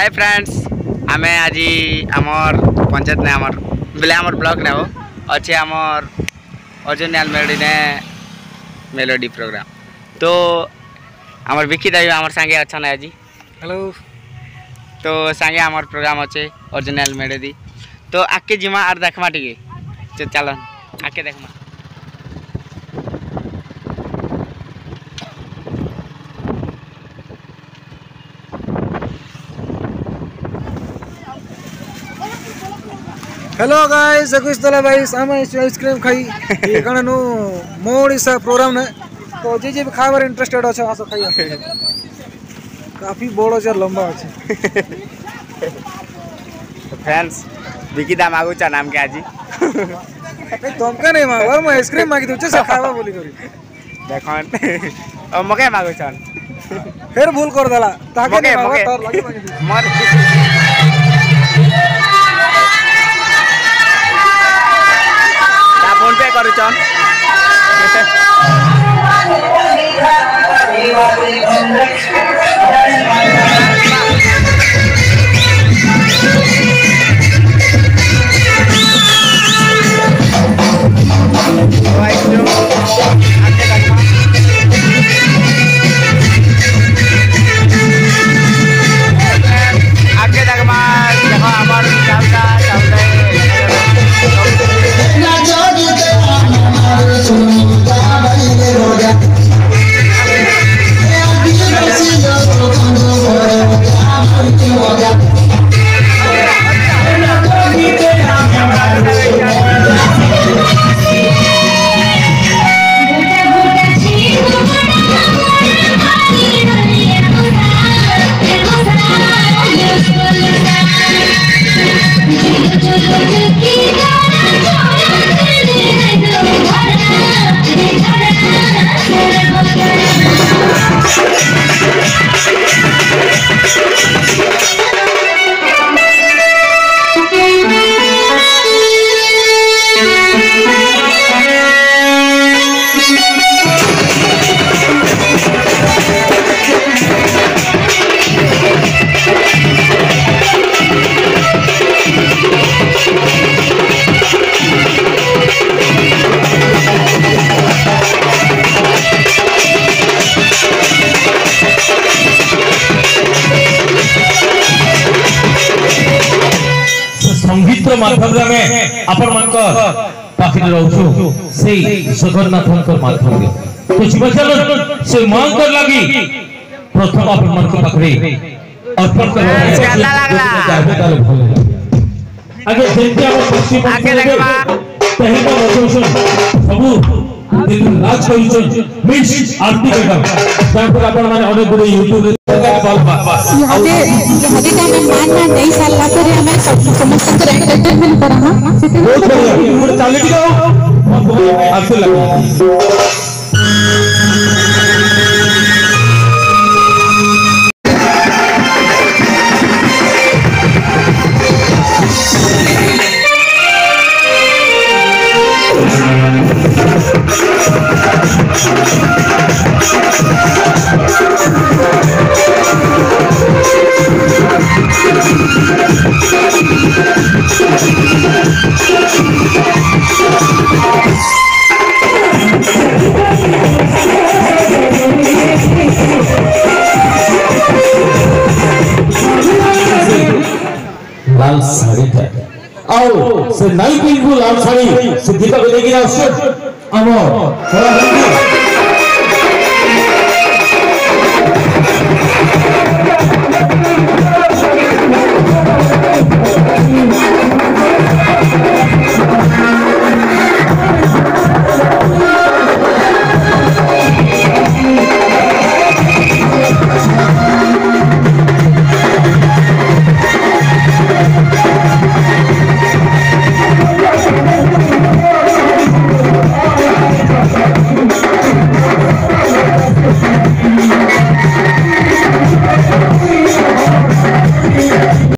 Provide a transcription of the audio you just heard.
Hi friends आम आज आमर पंचायत ने आमर बोले आमर ब्लॉक ने हो। अच्छे आमर ओरिजिनल मेलोडी ने मेलोडी प्रोग्राम तो आमर विकी दाई आमर संगे अच्छा ना आज। हेलो तो संगे आमर प्रोग्राम अच्छे ओरिजिनल मेलोडी तो आके जिमा आर देखमा तो चलो आके देखमा। हेलो गाइस एकुश तला गाइस हम आइसक्रीम खाई ये कण नु मोड़ इस प्रोग्राम ने तो जे जे खावर इंटरेस्टेड अच्छा आसो खाई काफ़ी बड़ और लंबा अच्छे तो फ्रेंड्स विकी दा मागू चा नाम के आज तुमका नहीं माँ और मैं आइसक्रीम मांगी तुझे से खावा बोली करी देखन और मके मागू चन फिर भूल कर देला ताके मके मके मांगी। मर চান ମାଧ୍ୟମରେ ଆମେ ଆପଣମାନଙ୍କ ପାଖରେ ରହୁଛୁ ସେଇ ଜଗନ୍ନାଥଙ୍କ ମାଧ୍ୟମରେ ତ ଯିବାଚାଲ ସେ ମାଙ୍କ ଲାଗି ପ୍ରଥମ ଆପଣମାନଙ୍କ ପାଖରେ ଅର୍ପଣ କାନ୍ଦା ଲାଗଲା। ଆଗେ ଯେମିତି ଆମ ପଶ୍ଚିମ ଆଗେ ଅଞ୍ଚଳରେ ଦେଖବା। ତେହେଁଟା ବଜଉଛନ୍ ସବୁ ଦିଲ୍ଲୀ ରାଜ କରୁଛନ୍ ମିନ୍ସ ଆରତି ମ୍ୟାଡାମ ତାଙ୍କର ଆପଣମାନେ ଅନେକ ଗୁଡ଼ିଏ ୟୁଟ୍ୟୁବରେ यहाँ का मेहमान ना नई साल ला कर तो हमें समझ तक रेगुलेटर मिल पर हाँ। बहुत बढ़िया। क्वालिटी का आपसे लगा लाल साड़ी है। और से नाई पिंकू लाल साड़ी सिद्धि का बनेगी ना अवश्य अमर